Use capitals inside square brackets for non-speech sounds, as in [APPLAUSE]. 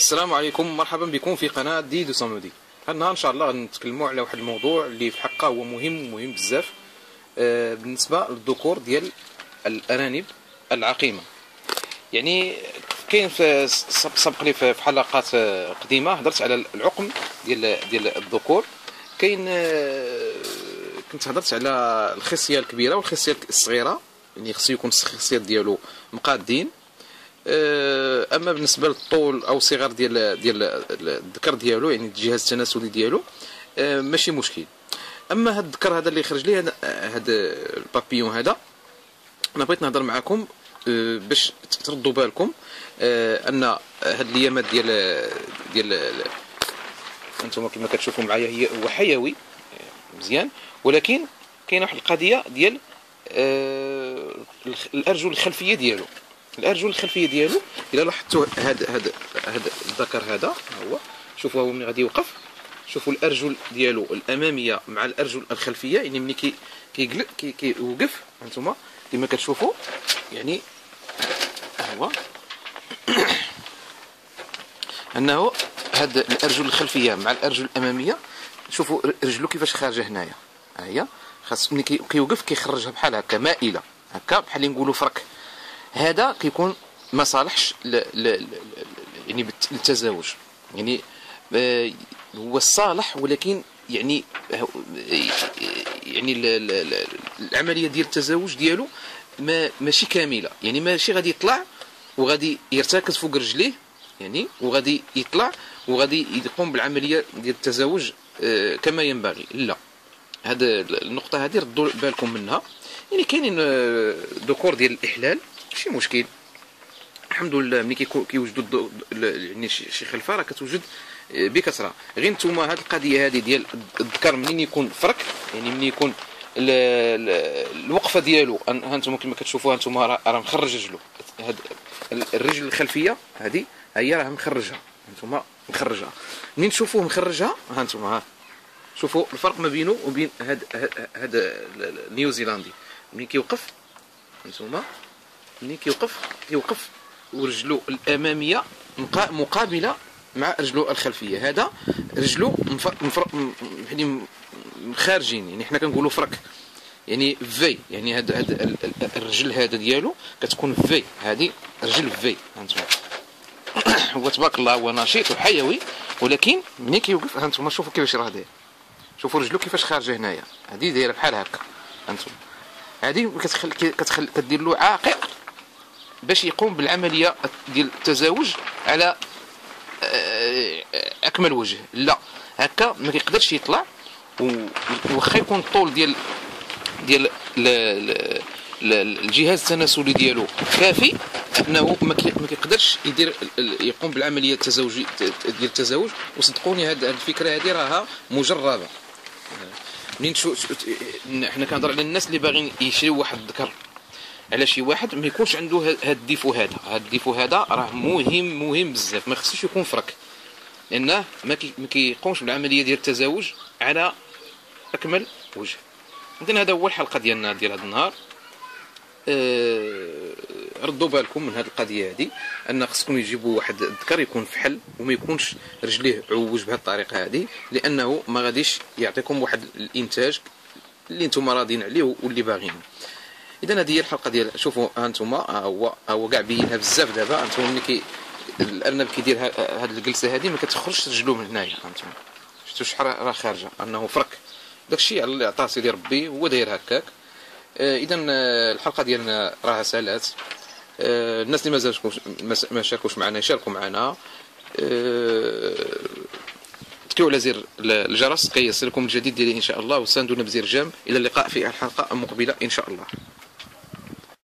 السلام عليكم. مرحبا بكم في قناة دي دو هذا النهار إن شاء الله نتكلموا على واحد الموضوع اللي في الحقيقة هو مهم مهم بزاف. آه، بالنسبة للذكور ديال الأرانب العقيمة. يعني كاين سبق لي في حلقات آه، قديمة هضرت على العقم ديال ديال الذكور. كاين آه، كنت هضرت على الخصية الكبيرة والخصية الصغيرة يعني خصو يكون الخصيات ديالو مقادين. أما بالنسبة للطول أو صغر ديال ديال الذكر ديالو يعني الجهاز التناسلي ديالو آه، ماشي مشكل. أما هاد الذكر هذا اللي خرج لي هاد البابيون هذا أنا بغيت نهضر معكم آه، باش تردوا بالكم آه، أن هاد اليامات ديال ديال أنتم كما كتشوفوا معايا هي هو حيوي آه، مزيان ولكن كاينة واحد القضية ديال آه، الأرجل الخلفية ديالو. الارجل الخلفية ديالو إلا لاحظتوا هذا هذا هذا الذكر هذا هو شوفوا هو ملي غادي يوقف. شوفوا الارجل ديالو الأمامية مع الارجل الخلفية يعني ملي كي كيجل كي كيوقف هانتوما كما كتشوفوا يعني هو. [COUGHS] أنه هاد الارجل الخلفية مع الارجل الأمامية شوفوا رجلو كيفاش خارجة هنايا. ها هي خاص ملي كي- كيوقف كيخرجها بحال هكا مائلة. هكا بحال اللي نقولوا فرك. هذا كيكون ما صالحش. يعني للتزاوج. يعني آه، هو الصالح ولكن يعني آه، يعني ال- ال- ال- العملية ديال التزاوج ديالو ما ماشي كاملة. يعني ماشي غادي يطلع وغادي يرتكز فوق رجليه يعني وغادي يطلع وغادي يقوم بالعملية ديال التزاوج آه، كما ينبغي. لا. هاد النقطة هذه ردوا بالكم منها. يعني كاينين ذكور ديال الإحلال. ماشي مشكل. الحمد لله ملي كيوجدوا يعني شي خلفة راه كتوجد آه، بكثرة. غير نتوما هاد القضية هذه ديال الذكر منين يكون فرك يعني منين يكون ال- ال- الوقفة ديالو ها أنتم كما كتشوفوا ها أنتم راه مخرج رجلو هاد ال- الرجل الخلفية هذه هي راه مخرجها. أنتم مخرجها. منين تشوفوه مخرجها ها أنتم ها. شوفوا الفرق ما بينه وبين هاد هاد, هاد النيوزيلندي ملي كيوقف أنتم ملي كيوقف كيوقف ورجلو الأمامية مقا- مقابلة مع رجلو الخلفية. هذا رجلو يعني خارجين يعني حنا كنقولوا فرك. يعني في يعني هاد, هاد ال- ال- الرجل هذا ديالو كتكون في. هذه رجل في. هانتوما. [COUGHS] هو تبارك الله هو نشيط وحيوي ولكن ملي كيوقف هانتوما شوفوا كيفاش راه داير. شوفوا رجلو كيفاش خارجة هنايا. هذه دايرة بحال هكا. هانتوما. هذه كتخل... كتخل... كدير له عائق باش يقوم بالعملية ديال التزاوج على آه، أكمل وجه. لا هكا ما كيقدرش يطلع و- واخا يكون الطول ديال ديال ال- ال- ال- الجهاز التناسلي ديالو كافي أنه ما كي- ما كيقدرش يدير يقوم بالعملية التزاوجيه ديال التزاوج. وصدقوني هاد الفكرة هذه راها مجربة. منين حنا كنهضر على الناس اللي باغيين يشريو واحد الذكر. على شي واحد ما يكونش عنده هاد ال défaut هذا. هاد ال défaut هذا راه مهم مهم بزاف. ما خصوش يكون فرك لأنه ما كي- ما كيقومش بالعملية ديال التزاوج على أكمل وجه. اذا هذا هو الحلقة ديالنا ديال هذا النهار. آه، ردوا بالكم من هذه القضية هذه أن خصكم يجيبوا واحد الذكر يكون فحل وما يكونش رجليه عوج بهذه الطريقة هذه لأنه ما غاديش يعطيكم واحد الإنتاج اللي أنتم راضين عليه واللي باغيين إذا هذه هي الحلقة ديال شوفوا ها أنتم ها هو هو كاع بينها بزاف دابا. أنتم ملي كي الأرنب كيدير هذه الجلسة هذه ما كتخرجش رجلو من هنايا أنتم شفتوا شحال راه خارجة؟ أنه فرك داكشي على اللي عطاه سيدي ربي هو داير هكاك. اذا الحلقة ديالنا راها سالات. آه، الناس اللي مازال ما شاركوش معنا يشاركوا معنا. آه، تكيو على زر الجرس. كي يصلكم الجديد ديالي إن شاء الله وساندونا بزر جام. إلى اللقاء في الحلقة المقبلة إن شاء الله.